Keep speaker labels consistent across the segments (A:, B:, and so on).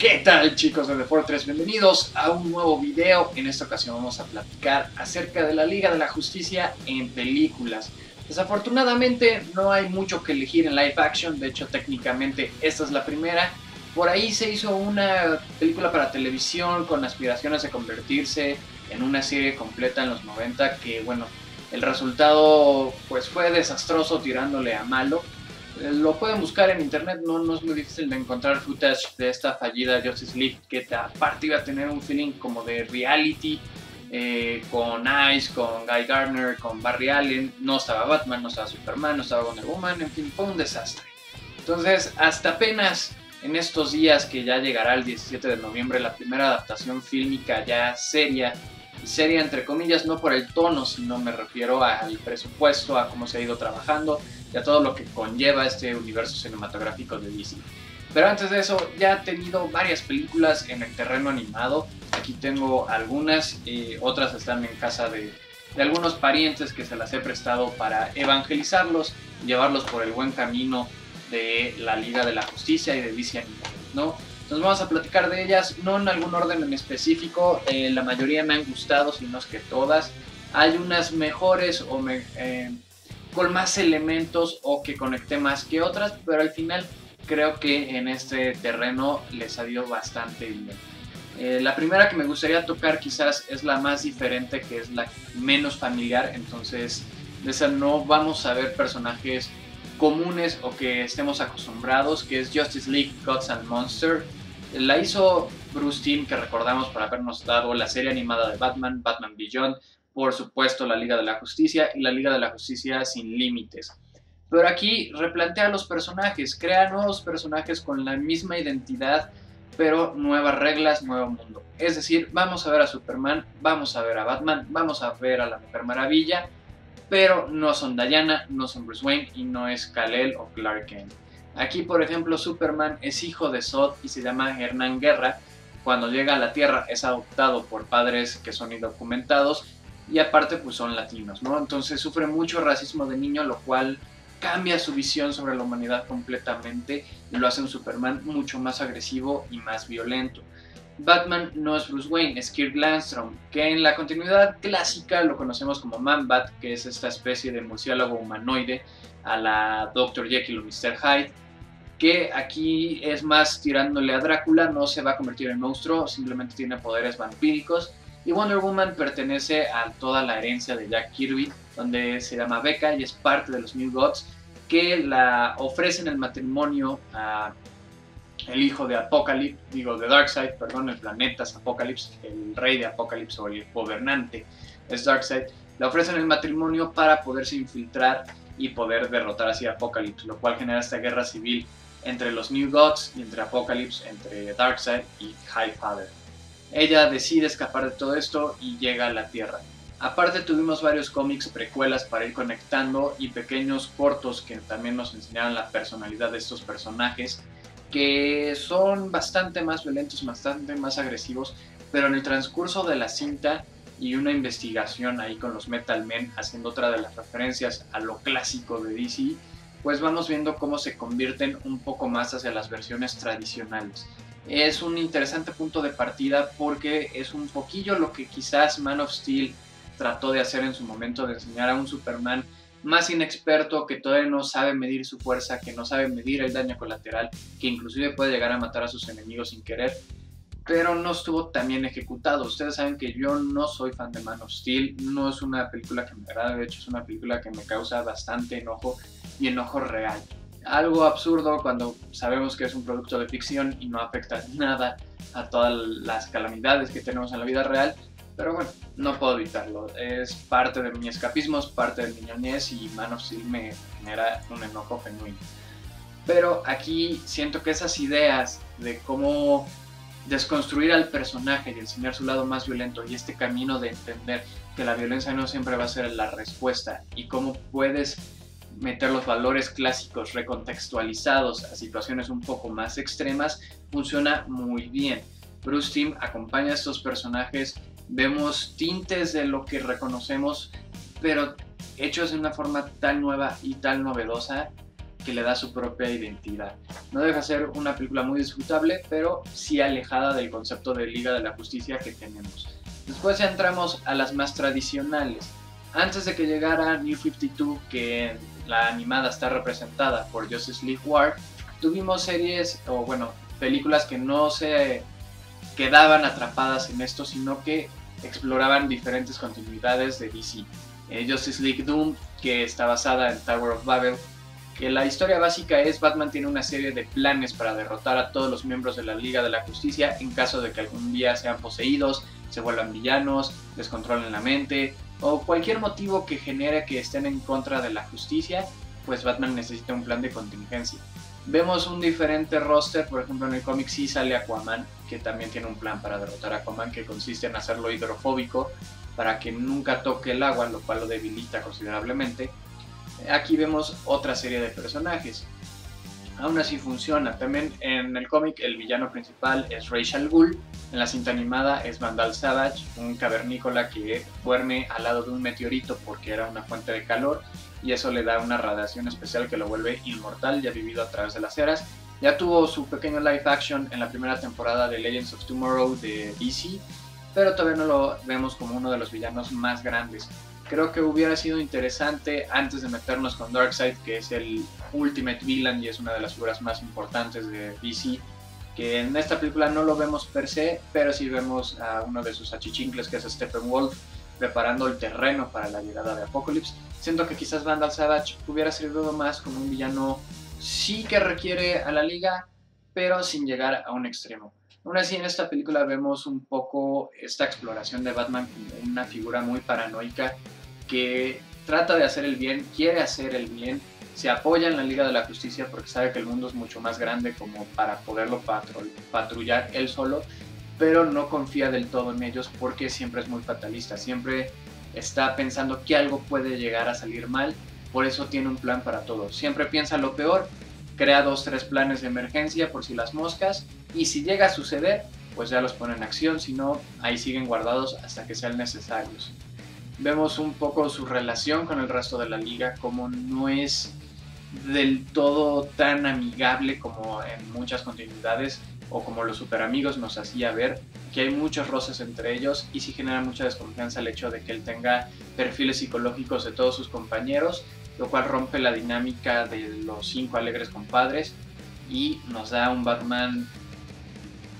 A: ¿Qué tal chicos de The Fortress? Bienvenidos a un nuevo video. En esta ocasión vamos a platicar acerca de la Liga de la Justicia en películas. Desafortunadamente no hay mucho que elegir en live action, de hecho técnicamente esta es la primera. Por ahí se hizo una película para televisión con aspiraciones de convertirse en una serie completa en los 90 que bueno, el resultado pues fue desastroso tirándole a malo. Eh, lo pueden buscar en internet, no, no, es muy difícil de encontrar footage de esta fallida Justice League que aparte iba a tener un feeling como de reality eh, con Ice, con Guy Gardner, con Barry Allen, no estaba Batman, no estaba Superman, no estaba Wonder Woman, en fin, fue un desastre. Entonces, hasta apenas en estos días que ya llegará el 17 de noviembre la primera adaptación fílmica ya seria, seria entre comillas, no por el tono, sino me refiero al presupuesto, a cómo se ha ido trabajando y a todo lo que conlleva este universo cinematográfico de DC. Pero antes de eso, ya ha tenido varias películas en el terreno animado. Aquí tengo algunas, eh, otras están en casa de, algunos parientes que se las he prestado para evangelizarlos, llevarlos por el buen camino de la Liga de la Justicia y de DC Animados, ¿no? Entonces vamos a platicar de ellas, no en algún orden en específico, eh, la mayoría me han gustado, si no es que todas. Hay unas mejores o eh, con más elementos o que conecté más que otras, pero al final creo que en este terreno les ha ido bastante bien. Eh, la primera que me gustaría tocar quizás es la más diferente, que es la menos familiar, entonces no vamos a ver personajes comunes o que estemos acostumbrados, que es Justice League Gods and Monsters. La hizo Bruce Timm, que recordamos por habernos dado la serie animada de Batman, Batman Beyond, por supuesto la Liga de la Justicia y la Liga de la Justicia sin límites. Pero aquí replantea los personajes, crea nuevos personajes con la misma identidad, pero nuevas reglas, nuevo mundo. Es decir, vamos a ver a Superman, vamos a ver a Batman, vamos a ver a la Mujer Maravilla, pero no son Diana, no son Bruce Wayne y no es Kal-El o Clark Kent. Aquí, por ejemplo, Superman es hijo de Zod y se llama Hernán Guerra. Cuando llega a la Tierra es adoptado por padres que son indocumentados y aparte pues son latinos, ¿no? Entonces sufre mucho racismo de niño, lo cual cambia su visión sobre la humanidad completamente y lo hace un Superman mucho más agresivo y más violento. Batman no es Bruce Wayne, es Kirk Landstrom, que en la continuidad clásica lo conocemos como Man-Bat, que es esta especie de murciélago humanoide a la Dr. Jekyll o Mr. Hyde, que aquí es más tirándole a Drácula, no se va a convertir en monstruo, simplemente tiene poderes vampíricos. Y Wonder Woman pertenece a toda la herencia de Jack Kirby, donde se llama Becca y es parte de los New Gods, que la ofrecen el matrimonio a el hijo de Apocalypse, digo de Darkseid, perdón, el planeta es Apocalypse, el rey de Apocalypse o el gobernante es Darkseid, le ofrecen el matrimonio para poderse infiltrar y poder derrotar así a Apocalypse, lo cual genera esta guerra civil entre los New Gods y entre Apocalypse, entre Darkseid y Highfather. Ella decide escapar de todo esto y llega a la Tierra. Aparte tuvimos varios cómics precuelas para ir conectando y pequeños cortos que también nos enseñaron la personalidad de estos personajes que son bastante más violentos, bastante más agresivos, pero en el transcurso de la cinta y una investigación ahí con los Metal Men haciendo otra de las referencias a lo clásico de DC, pues vamos viendo cómo se convierten un poco más hacia las versiones tradicionales. Es un interesante punto de partida porque es un poquillo lo que quizás Man of Steel trató de hacer en su momento, de enseñar a un Superman más inexperto, que todavía no sabe medir su fuerza, que no sabe medir el daño colateral, que inclusive puede llegar a matar a sus enemigos sin querer, pero no estuvo tan bien ejecutado. Ustedes saben que yo no soy fan de Man of Steel, no es una película que me agrada, de hecho es una película que me causa bastante enojo y enojo real. Algo absurdo cuando sabemos que es un producto de ficción y no afecta nada a todas las calamidades que tenemos en la vida real, pero bueno, no puedo evitarlo. Es parte de mi escapismo, es parte de mi y Man of Steel me genera un enojo genuino. Pero aquí siento que esas ideas de cómo desconstruir al personaje y enseñar su lado más violento y este camino de entender que la violencia no siempre va a ser la respuesta y cómo puedes meter los valores clásicos recontextualizados a situaciones un poco más extremas funciona muy bien. Bruce Timm acompaña a estos personajes vemos tintes de lo que reconocemos, pero hechos de una forma tan nueva y tan novedosa que le da su propia identidad. No deja ser una película muy disfrutable, pero sí alejada del concepto de Liga de la Justicia que tenemos. Después entramos a las más tradicionales. Antes de que llegara New 52, que la animada está representada por Justice League War, tuvimos series, o bueno, películas que no se quedaban atrapadas en esto, sino que exploraban diferentes continuidades de DC. Eh, Justice League Doom, que está basada en Tower of Babel, que la historia básica es Batman tiene una serie de planes para derrotar a todos los miembros de la Liga de la Justicia en caso de que algún día sean poseídos, se vuelvan villanos, descontrolen la mente o cualquier motivo que genere que estén en contra de la justicia, pues Batman necesita un plan de contingencia. Vemos un diferente roster, por ejemplo en el cómic sí sale Aquaman, que también tiene un plan para derrotar a Aquaman que consiste en hacerlo hidrofóbico para que nunca toque el agua, lo cual lo debilita considerablemente. Aquí vemos otra serie de personajes. Aún así funciona. También en el cómic el villano principal es Rachel Ghoul. En la cinta animada es Vandal Savage, un cavernícola que duerme al lado de un meteorito porque era una fuente de calor y eso le da una radiación especial que lo vuelve inmortal y ha vivido a través de las eras. Ya tuvo su pequeño live action en la primera temporada de Legends of Tomorrow de DC, pero todavía no lo vemos como uno de los villanos más grandes. Creo que hubiera sido interesante antes de meternos con Darkseid, que es el Ultimate Villain y es una de las figuras más importantes de DC, que en esta película no lo vemos per se, pero sí vemos a uno de sus achichincles, que es Steppenwolf, preparando el terreno para la llegada de Apocalypse. Siento que quizás Vandal Savage hubiera servido más como un villano sí que requiere a la liga, pero sin llegar a un extremo. Aún así, en esta película vemos un poco esta exploración de Batman como una figura muy paranoica que trata de hacer el bien, quiere hacer el bien, se apoya en la Liga de la Justicia porque sabe que el mundo es mucho más grande como para poderlo patrullar él solo pero no confía del todo en ellos porque siempre es muy fatalista, siempre está pensando que algo puede llegar a salir mal, por eso tiene un plan para todo. Siempre piensa lo peor, crea dos, tres planes de emergencia por si las moscas y si llega a suceder, pues ya los pone en acción, si no, ahí siguen guardados hasta que sean necesarios. Vemos un poco su relación con el resto de la liga, como no es del todo tan amigable como en muchas continuidades o como los super amigos nos hacía ver, que hay muchos roces entre ellos y sí genera mucha desconfianza el hecho de que él tenga perfiles psicológicos de todos sus compañeros, lo cual rompe la dinámica de los cinco alegres compadres y nos da un Batman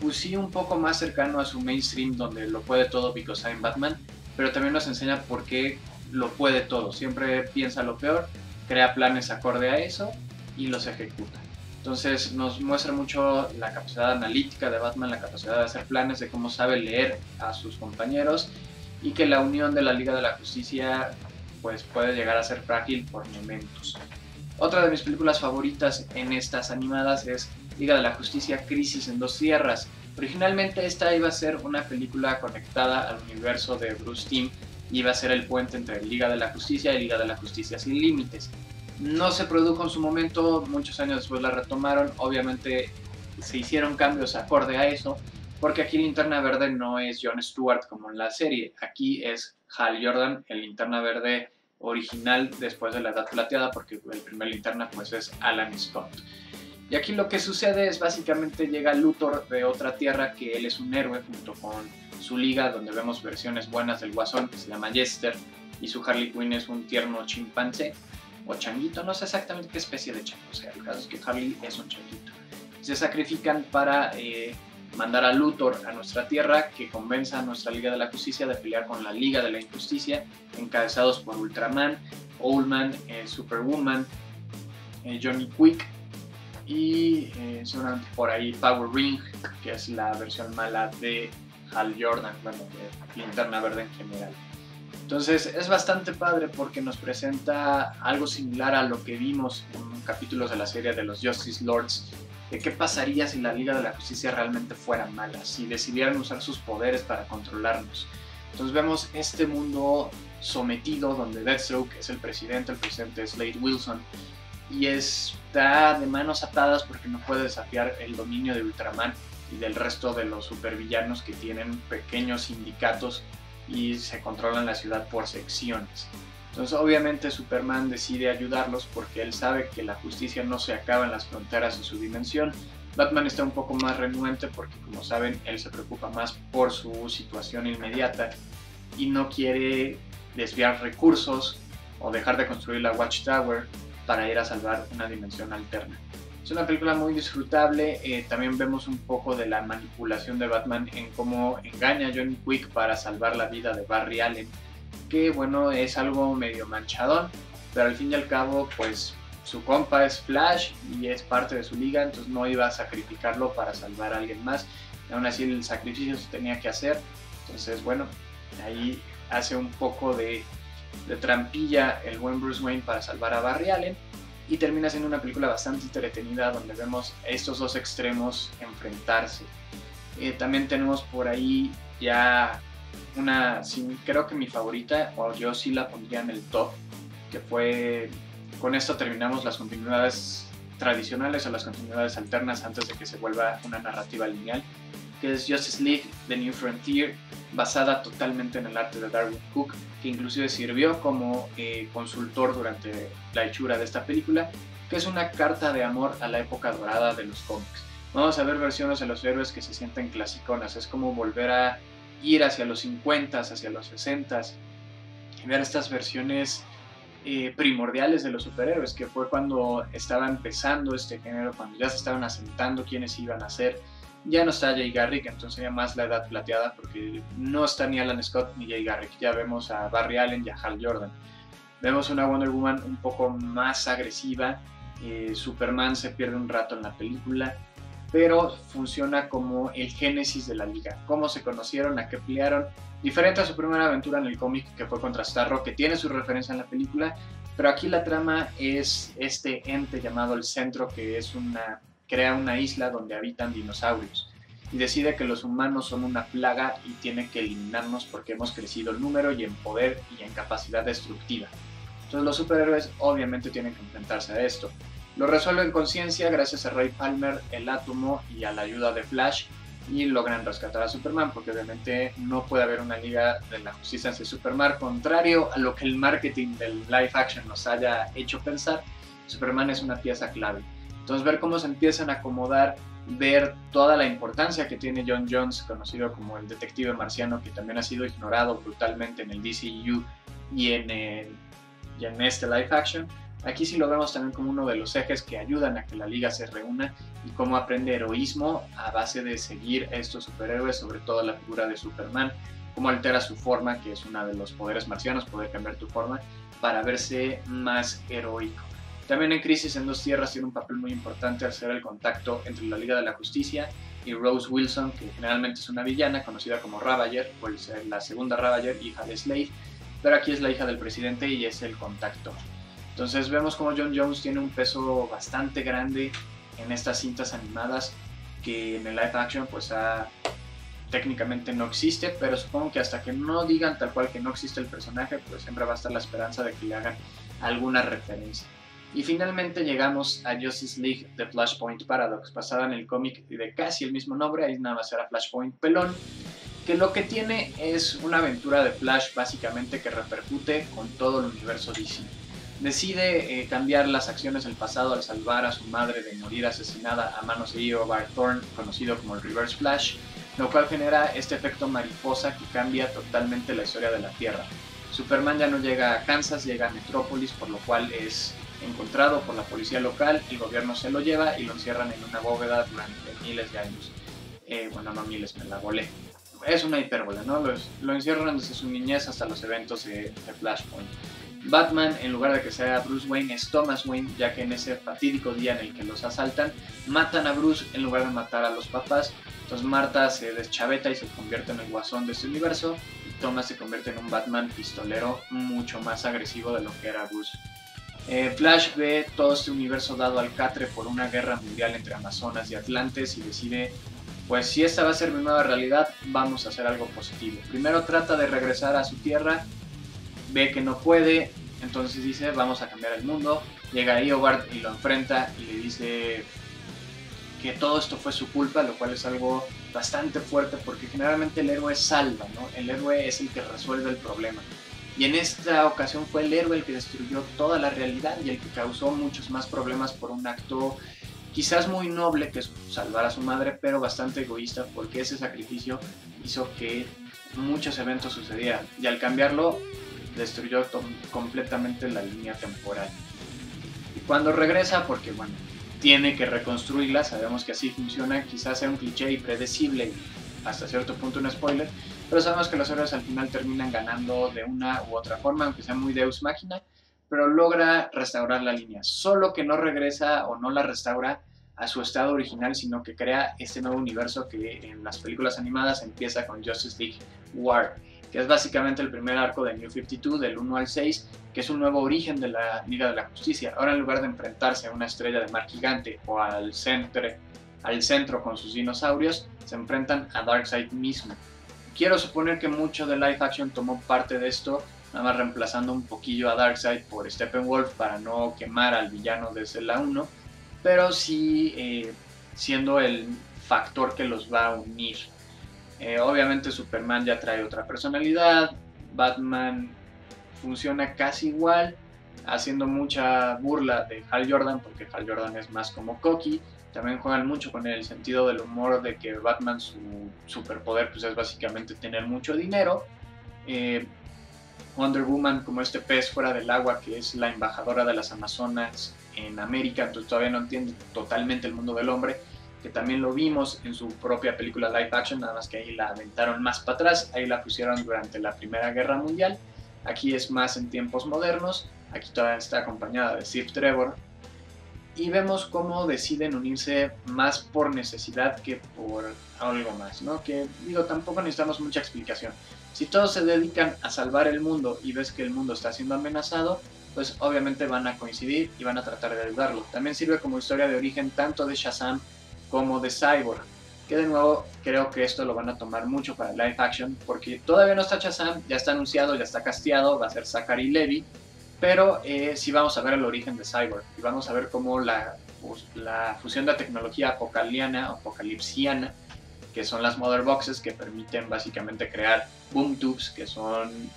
A: pues sí un poco más cercano a su mainstream donde lo puede todo because I'm Batman, pero también nos enseña por qué lo puede todo, siempre piensa lo peor, crea planes acorde a eso y los ejecuta. Entonces nos muestra mucho la capacidad analítica de Batman, la capacidad de hacer planes, de cómo sabe leer a sus compañeros y que la unión de la Liga de la Justicia pues puede llegar a ser frágil por momentos. Otra de mis películas favoritas en estas animadas es Liga de la Justicia Crisis en dos tierras. Originalmente esta iba a ser una película conectada al universo de Bruce Timm y iba a ser el puente entre Liga de la Justicia y Liga de la Justicia sin límites. No se produjo en su momento, muchos años después la retomaron, obviamente se hicieron cambios acorde a eso, porque aquí Linterna Verde no es John Stewart como en la serie, aquí es Hal Jordan, el Linterna Verde original después de la Edad Plateada, porque el primer Linterna pues es Alan Scott. Y aquí lo que sucede es básicamente llega Luthor de otra tierra, que él es un héroe junto con su liga, donde vemos versiones buenas del Guasón, que se llama Jester, y su Harley Quinn es un tierno chimpancé changuito, no sé exactamente qué especie de chango sea, el caso es que Harley es un changuito. Se sacrifican para eh, mandar a Luthor a nuestra tierra que convenza a nuestra Liga de la Justicia de pelear con la Liga de la Injusticia, encabezados por Ultraman, Owlman, eh, Superwoman, eh, Johnny Quick y seguramente por ahí Power Ring, que es la versión mala de Hal Jordan, bueno, de Linterna Verde en general. Entonces es bastante padre porque nos presenta algo similar a lo que vimos en capítulos de la serie de los Justice Lords, de qué pasaría si la Liga de la Justicia realmente fuera mala, si decidieran usar sus poderes para controlarnos. Entonces vemos este mundo sometido donde Deathstroke es el presidente, el presidente es Slade Wilson, y está de manos atadas porque no puede desafiar el dominio de Ultraman y del resto de los supervillanos que tienen pequeños sindicatos y se controlan la ciudad por secciones. Entonces obviamente Superman decide ayudarlos porque él sabe que la justicia no se acaba en las fronteras de su dimensión. Batman está un poco más renuente porque como saben él se preocupa más por su situación inmediata y no quiere desviar recursos o dejar de construir la Watchtower para ir a salvar una dimensión alterna. Es una película muy disfrutable, eh, también vemos un poco de la manipulación de Batman en cómo engaña a Johnny Quick para salvar la vida de Barry Allen, que bueno, es algo medio manchadón, pero al fin y al cabo pues su compa es Flash y es parte de su liga, entonces no iba a sacrificarlo para salvar a alguien más, aún así el sacrificio se tenía que hacer, entonces bueno, ahí hace un poco de, de trampilla el buen Bruce Wayne para salvar a Barry Allen y termina siendo una película bastante entretenida donde vemos estos dos extremos enfrentarse. Eh, también tenemos por ahí ya una, creo que mi favorita, o yo sí la pondría en el top, que fue, con esto terminamos las continuidades tradicionales o las continuidades alternas antes de que se vuelva una narrativa lineal, que es Justice League The New Frontier, basada totalmente en el arte de Darwin Cook, que inclusive sirvió como eh, consultor durante la hechura de esta película, que es una carta de amor a la época dorada de los cómics. Vamos a ver versiones de los héroes que se sienten clasiconas, es como volver a ir hacia los 50, hacia los 60 y ver estas versiones eh, primordiales de los superhéroes, que fue cuando estaba empezando este género, cuando ya se estaban asentando quiénes iban a ser ya no está Jay Garrick, entonces ya más la edad plateada porque no está ni Alan Scott ni Jay Garrick. Ya vemos a Barry Allen y a Hal Jordan. Vemos una Wonder Woman un poco más agresiva. Eh, Superman se pierde un rato en la película, pero funciona como el génesis de la liga. Cómo se conocieron, a qué pelearon. Diferente a su primera aventura en el cómic que fue contra Starro, que tiene su referencia en la película, pero aquí la trama es este ente llamado el Centro, que es una crea una isla donde habitan dinosaurios y decide que los humanos son una plaga y tiene que eliminarnos porque hemos crecido en número y en poder y en capacidad destructiva. Entonces los superhéroes obviamente tienen que enfrentarse a esto. Lo resuelven con ciencia gracias a Ray Palmer, el átomo y a la ayuda de Flash y logran rescatar a Superman porque obviamente no puede haber una liga de la justicia ante Superman contrario a lo que el marketing del live action nos haya hecho pensar. Superman es una pieza clave entonces ver cómo se empiezan a acomodar, ver toda la importancia que tiene John Jones, conocido como el detective marciano, que también ha sido ignorado brutalmente en el DCU y en, en este live action. Aquí sí lo vemos también como uno de los ejes que ayudan a que la liga se reúna y cómo aprende heroísmo a base de seguir a estos superhéroes, sobre todo la figura de Superman, cómo altera su forma, que es uno de los poderes marcianos, poder cambiar tu forma, para verse más heroico. También en Crisis en Dos Tierras tiene un papel muy importante al ser el contacto entre la Liga de la Justicia y Rose Wilson, que generalmente es una villana conocida como Ravager, ser la segunda Ravager, hija de Slade, pero aquí es la hija del presidente y es el contacto. Entonces vemos como John Jones tiene un peso bastante grande en estas cintas animadas que en el live action pues técnicamente no existe, pero supongo que hasta que no digan tal cual que no existe el personaje, pues siempre va a estar la esperanza de que le hagan alguna referencia. Y finalmente llegamos a Justice League The Flashpoint Paradox, basada en el cómic de casi el mismo nombre, ahí nada más Flashpoint Pelón, que lo que tiene es una aventura de Flash básicamente que repercute con todo el universo DC. Decide eh, cambiar las acciones del pasado al salvar a su madre de morir asesinada a manos de Eobard Thorne, conocido como el Reverse Flash, lo cual genera este efecto mariposa que cambia totalmente la historia de la Tierra. Superman ya no llega a Kansas, llega a Metrópolis, por lo cual es encontrado por la policía local, el gobierno se lo lleva y lo encierran en una bóveda durante miles de años. Eh, bueno, no miles, me la volé. Es una hipérbole, ¿no? Lo, encierran desde su niñez hasta los eventos de, Flashpoint. Batman, en lugar de que sea Bruce Wayne, es Thomas Wayne, ya que en ese fatídico día en el que los asaltan, matan a Bruce en lugar de matar a los papás. Entonces Marta se deschaveta y se convierte en el guasón de este universo, y Thomas se convierte en un Batman pistolero mucho más agresivo de lo que era Bruce. Eh, Flash ve todo este universo dado al catre por una guerra mundial entre Amazonas y Atlantes y decide, pues si esta va a ser mi nueva realidad, vamos a hacer algo positivo. Primero trata de regresar a su tierra, ve que no puede, entonces dice, vamos a cambiar el mundo. Llega Eobard y lo enfrenta y le dice que todo esto fue su culpa, lo cual es algo bastante fuerte porque generalmente el héroe salva, ¿no? El héroe es el que resuelve el problema. Y en esta ocasión fue el héroe el que destruyó toda la realidad y el que causó muchos más problemas por un acto quizás muy noble que es salvar a su madre, pero bastante egoísta porque ese sacrificio hizo que muchos eventos sucedieran. Y al cambiarlo, destruyó completamente la línea temporal. Y cuando regresa, porque bueno, tiene que reconstruirla, sabemos que así funciona, quizás sea un cliché y predecible, hasta cierto punto un spoiler, pero sabemos que los héroes al final terminan ganando de una u otra forma, aunque sea muy Deus Máquina, pero logra restaurar la línea, solo que no regresa o no la restaura a su estado original, sino que crea este nuevo universo que en las películas animadas empieza con Justice League War que es básicamente el primer arco de New 52, del 1 al 6, que es un nuevo origen de la Liga de la Justicia. Ahora en lugar de enfrentarse a una estrella de mar gigante o al centro, al centro con sus dinosaurios, se enfrentan a Darkseid mismo. Quiero suponer que mucho de live action tomó parte de esto, nada más reemplazando un poquillo a Darkseid por Steppenwolf para no quemar al villano desde la 1, pero sí eh, siendo el factor que los va a unir. Eh, obviamente Superman ya trae otra personalidad, Batman funciona casi igual, haciendo mucha burla de Hal Jordan, porque Hal Jordan es más como Cocky. También juegan mucho con el sentido del humor de que Batman su superpoder pues es básicamente tener mucho dinero. Eh, Wonder Woman como este pez fuera del agua que es la embajadora de las Amazonas en América, entonces todavía no entiende totalmente el mundo del hombre que también lo vimos en su propia película live action, nada más que ahí la aventaron más para atrás, ahí la pusieron durante la Primera Guerra Mundial, aquí es más en tiempos modernos, aquí todavía está acompañada de Steve Trevor, y vemos cómo deciden unirse más por necesidad que por algo más, ¿no? Que digo, tampoco necesitamos mucha explicación. Si todos se dedican a salvar el mundo y ves que el mundo está siendo amenazado, pues obviamente van a coincidir y van a tratar de ayudarlo. También sirve como historia de origen tanto de Shazam como de Cyborg. Que de nuevo creo que esto lo van a tomar mucho para live action porque todavía no está Shazam, ya está anunciado, ya está casteado, va a ser Zachary Levy, pero eh, sí vamos a ver el origen de Cyborg y vamos a ver cómo la, la fusión de tecnología apocaliana, apocalipsiana, que son las mother boxes que permiten básicamente crear boom tubes, que son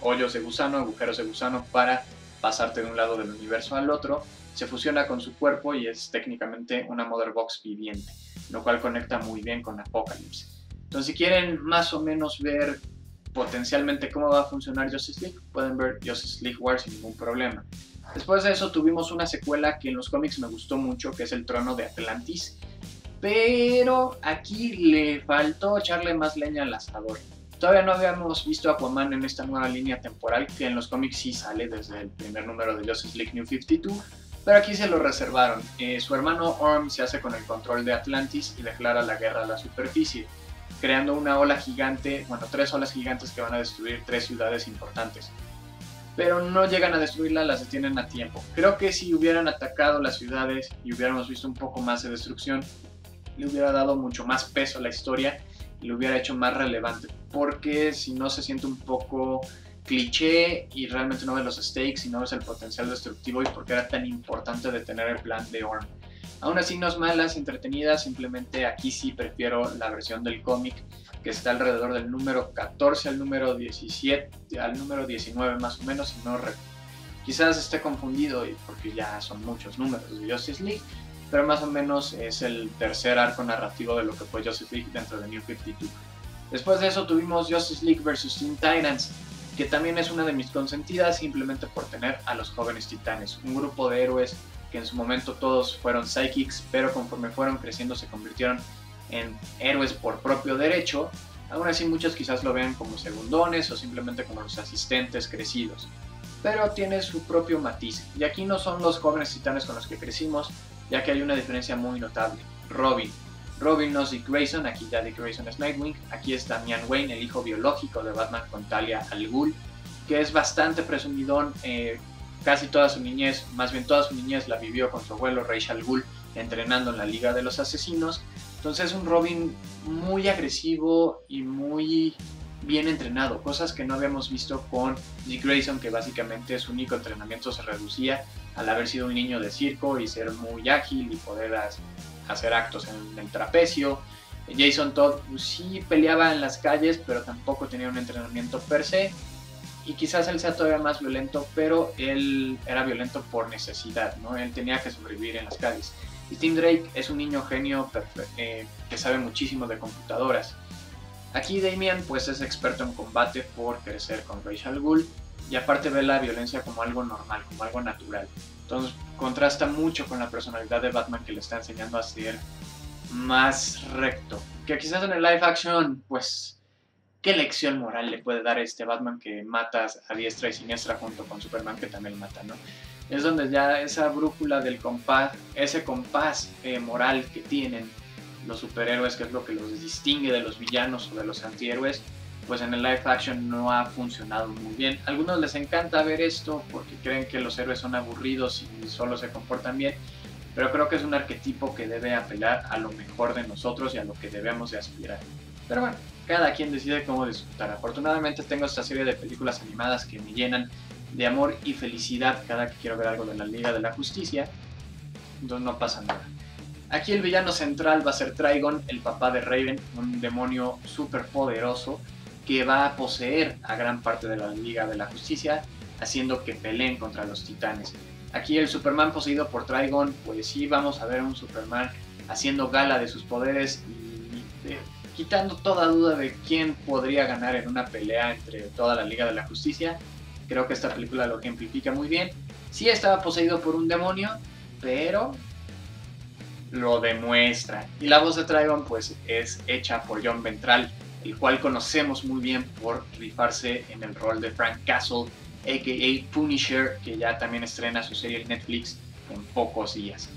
A: hoyos de gusano, agujeros de gusano para pasarte de un lado del universo al otro, se fusiona con su cuerpo y es técnicamente una Mother Box viviente, lo cual conecta muy bien con Apocalypse. Entonces, si quieren más o menos ver potencialmente cómo va a funcionar Justice League, pueden ver Justice League War sin ningún problema. Después de eso tuvimos una secuela que en los cómics me gustó mucho, que es El Trono de Atlantis, pero aquí le faltó echarle más leña al asador. Todavía no habíamos visto a Aquaman en esta nueva línea temporal, que en los cómics sí sale desde el primer número de Justice League New 52, pero aquí se lo reservaron. Eh, su hermano Orm se hace con el control de Atlantis y declara la guerra a la superficie, creando una ola gigante, bueno, tres olas gigantes que van a destruir tres ciudades importantes. Pero no llegan a destruirla, las detienen a tiempo. Creo que si hubieran atacado las ciudades y hubiéramos visto un poco más de destrucción, le hubiera dado mucho más peso a la historia y lo hubiera hecho más relevante. Porque si no se siente un poco cliché y realmente no ves los stakes y no ves el potencial destructivo y por qué era tan importante detener el plan de Orm. Aún así no es mala, es entretenida, simplemente aquí sí prefiero la versión del cómic que está alrededor del número 14 al número 17, al número 19 más o menos, y no quizás esté confundido porque ya son muchos números de Justice League, pero más o menos es el tercer arco narrativo de lo que fue Justice League dentro de New 52. Después de eso tuvimos Justice League vs. Teen Titans, que también es una de mis consentidas simplemente por tener a los jóvenes titanes, un grupo de héroes en su momento todos fueron psychics, pero conforme fueron creciendo se convirtieron en héroes por propio derecho. Aún así muchos quizás lo vean como segundones o simplemente como los asistentes crecidos. Pero tiene su propio matiz. Y aquí no son los jóvenes titanes con los que crecimos, ya que hay una diferencia muy notable. Robin, Robin no es Dick Grayson, aquí ya Dick Grayson es Nightwing, aquí es Damian Wayne, el hijo biológico de Batman con Talia al Ghul, que es bastante presumidón, eh, casi toda su niñez, más bien toda su niñez la vivió con su abuelo Rachel Ghul entrenando en la Liga de los Asesinos, entonces es un Robin muy agresivo y muy bien entrenado, cosas que no habíamos visto con Dick Grayson, que básicamente su único entrenamiento se reducía al haber sido un niño de circo y ser muy ágil y poder hacer actos en el trapecio. Jason Todd pues, sí peleaba en las calles, pero tampoco tenía un entrenamiento per se. Y quizás él sea todavía más violento, pero él era violento por necesidad, ¿no? Él tenía que sobrevivir en las calles. Y Tim Drake es un niño genio eh, que sabe muchísimo de computadoras. Aquí Damian pues es experto en combate por crecer con Rachel Gould y aparte ve la violencia como algo normal, como algo natural. Entonces contrasta mucho con la personalidad de Batman que le está enseñando a ser más recto. Que quizás en el live action pues ¿Qué lección moral le puede dar a este Batman que mata a diestra y siniestra junto con Superman que también mata, ¿no? Es donde ya esa brújula del compás, ese compás eh, moral que tienen los superhéroes, que es lo que los distingue de los villanos o de los antihéroes, pues en el live action no ha funcionado muy bien. A algunos les encanta ver esto porque creen que los héroes son aburridos y solo se comportan bien, pero creo que es un arquetipo que debe apelar a lo mejor de nosotros y a lo que debemos de aspirar. Pero bueno, cada quien decide cómo disfrutar. Afortunadamente tengo esta serie de películas animadas que me llenan de amor y felicidad cada que quiero ver algo de la Liga de la Justicia. No pasa nada. Aquí el villano central va a ser Trigon, el papá de Raven, un demonio súper poderoso que va a poseer a gran parte de la Liga de la Justicia, haciendo que peleen contra los titanes. Aquí el Superman poseído por Trigon, pues sí vamos a ver un Superman haciendo gala de sus poderes y quitando toda duda de quién podría ganar en una pelea entre toda la Liga de la Justicia. Creo que esta película lo ejemplifica muy bien. Sí estaba poseído por un demonio, pero lo demuestra. Y la voz de Trigon pues es hecha por John Ventral, el cual conocemos muy bien por rifarse en el rol de Frank Castle, aka Punisher, que ya también estrena su serie en Netflix en pocos días.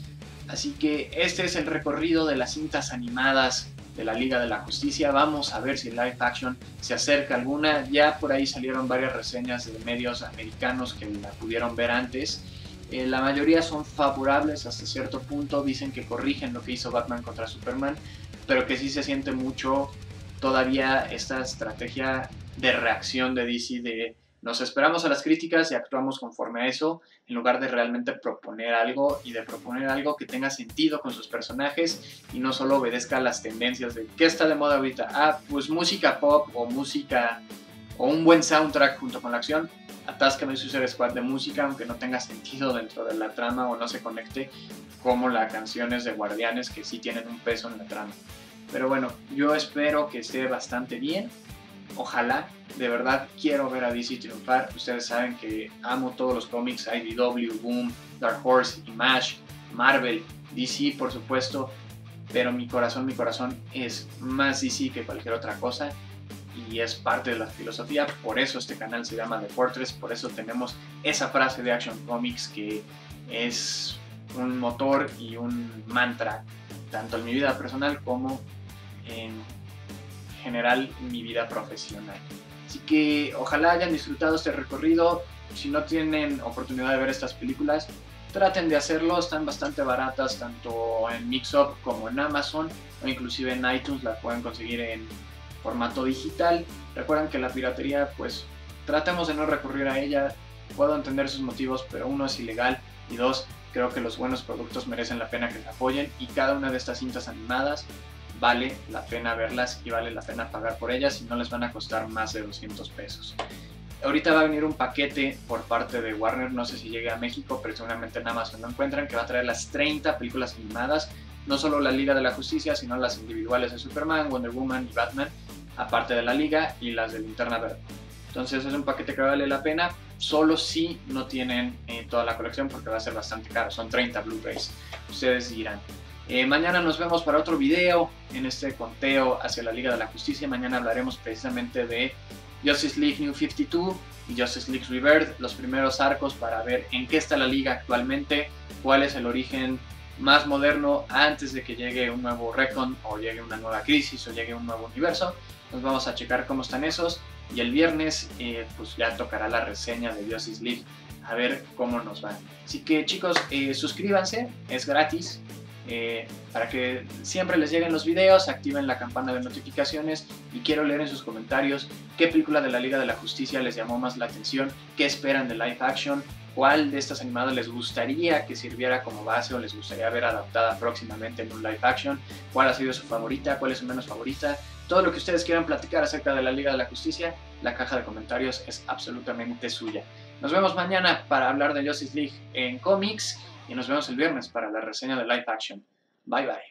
A: Así que este es el recorrido de las cintas animadas de la Liga de la Justicia. Vamos a ver si live action se acerca alguna. Ya por ahí salieron varias reseñas de medios americanos que la pudieron ver antes. Eh, la mayoría son favorables hasta cierto punto, dicen que corrigen lo que hizo Batman contra Superman, pero que sí se siente mucho todavía esta estrategia de reacción de DC de nos esperamos a las críticas y actuamos conforme a eso, en lugar de realmente proponer algo y de proponer algo que tenga sentido con sus personajes y no solo obedezca las tendencias de qué está de moda ahorita. Ah, pues música pop o música o un buen soundtrack junto con la acción. Atáscame Suicide Squad de música, aunque no tenga sentido dentro de la trama o no se conecte como las canciones de Guardianes que sí tienen un peso en la trama. Pero bueno, yo espero que esté bastante bien ojalá, de verdad quiero ver a DC triunfar. Ustedes saben que amo todos los cómics, IDW, Boom, Dark Horse, Image, Marvel, DC por supuesto, pero mi corazón, mi corazón es más DC que cualquier otra cosa y es parte de la filosofía, por eso este canal se llama The Fortress, por eso tenemos esa frase de Action Comics que es un motor y un mantra, tanto en mi vida personal como en general mi vida profesional. Así que ojalá hayan disfrutado este recorrido. Si no tienen oportunidad de ver estas películas, traten de hacerlo. Están bastante baratas tanto en Mixup como en Amazon o inclusive en iTunes la pueden conseguir en formato digital. Recuerden que la piratería, pues tratemos de no recurrir a ella. Puedo entender sus motivos, pero uno es ilegal y dos, creo que los buenos productos merecen la pena que se apoyen y cada una de estas cintas animadas vale la pena verlas y vale la pena pagar por ellas y no les van a costar más de 200 pesos. Ahorita va a venir un paquete por parte de Warner, no sé si llegue a México, pero seguramente en Amazon lo encuentran, que va a traer las 30 películas animadas, no solo la Liga de la Justicia, sino las individuales de Superman, Wonder Woman y Batman, aparte de la Liga y las de Linterna Verde. Entonces es un paquete que vale la pena, solo si no tienen eh, toda la colección porque va a ser bastante caro, son 30 Blu-rays. Ustedes dirán. Eh, mañana nos vemos para otro video en este conteo hacia la Liga de la Justicia. Mañana hablaremos precisamente de Justice League New 52 y Justice League Rebirth, los primeros arcos para ver en qué está la liga actualmente, cuál es el origen más moderno antes de que llegue un nuevo Recon o llegue una nueva crisis o llegue un nuevo universo. Nos vamos a checar cómo están esos y el viernes eh, pues ya tocará la reseña de Justice League a ver cómo nos va. Así que chicos, eh, suscríbanse, es gratis, eh, para que siempre les lleguen los videos, activen la campana de notificaciones y quiero leer en sus comentarios qué película de la Liga de la Justicia les llamó más la atención, qué esperan de live action, cuál de estas animadas les gustaría que sirviera como base o les gustaría ver adaptada próximamente en un live action, cuál ha sido su favorita, cuál es su menos favorita, todo lo que ustedes quieran platicar acerca de la Liga de la Justicia, la caja de comentarios es absolutamente suya. Nos vemos mañana para hablar de Justice League en cómics y nos vemos el viernes para la reseña de live action. Bye bye.